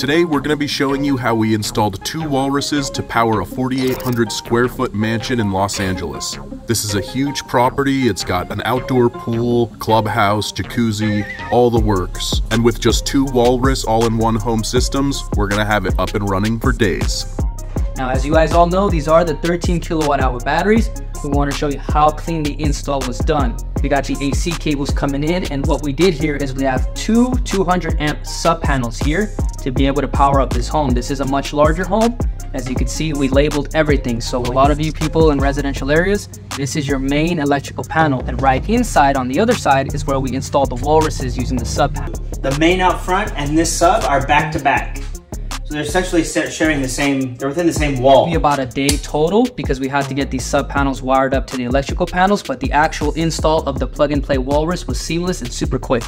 Today we're going to be showing you how we installed two walruses to power a 4,800 square foot mansion in Los Angeles. This is a huge property, it's got an outdoor pool, clubhouse, jacuzzi, all the works. And with just two walrus all-in-one home systems, we're going to have it up and running for days. Now, as you guys all know, these are the 13 kilowatt hour batteries. We want to show you how clean the install was done. We got the AC cables coming in, and what we did here is we have two 200 amp sub panels here to be able to power up this home. This is a much larger home. As you can see, we labeled everything. So a lot of you people in residential areas, this is your main electrical panel. And right inside on the other side is where we installed the walruses using the sub panel. The main out front and this sub are back to back. So they're essentially sharing the same, they're within the same wall. Be about a day total because we had to get these sub panels wired up to the electrical panels, but the actual install of the plug and play Walrus was seamless and super quick.